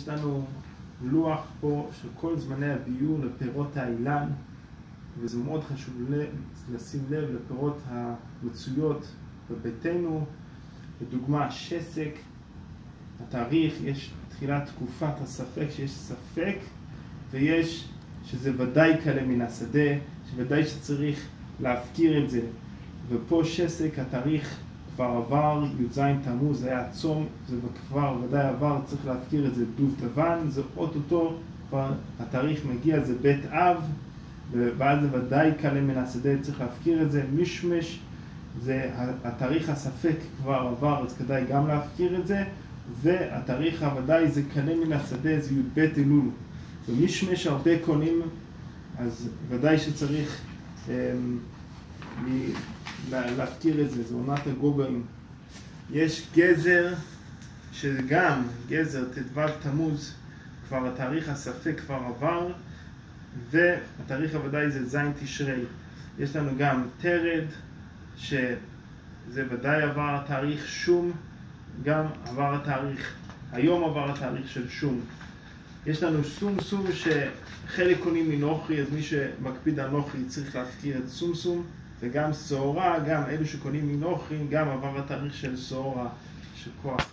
יש לנו לוח פה של כל זמני הביור לפירות האילן, וזה מאוד חשוב לשים לב לפירות המצויות בביתנו. לדוגמה, שסק, התאריך, יש תחילת תקופת הספק, שיש ספק, ויש שזה ודאי קלה מן השדה, שוודאי שצריך להפקיר את זה. ופה שסק, התאריך כבר עבר, י"ז תמוז, זה היה צום, זה כבר ודאי עבר, צריך להפקיר את זה דוב טבן, זה אוטוטו, כבר התאריך מגיע, זה בית אב, ואז זה ודאי קלה מן השדה, צריך להפקיר את זה, משמש, זה התאריך הספק כבר עבר, אז כדאי גם להפקיר את זה, והתאריך הוודאי זה קנה מן השדה, זה י"ב אלול. ומשמש הרבה קונים, אז ודאי שצריך אמ, להפקיר את זה, זה עונת הגוגאים. יש גזר, שגם גזר ט"ו תמוז, כבר התאריך הספק כבר עבר, והתאריך הוודאי זה ז' תשרי. יש לנו גם תרד, שזה ודאי עבר התאריך שום, גם עבר התאריך, היום עבר התאריך של שום. יש לנו סום סום שחלק קונים מנוכרי, אז מי שמקפיד על נוכרי צריך להפקיר את סום סום, וגם סוהרה, גם אלו שקונים מנוכרי, גם עבר התאריך של סוהרה, של כוח.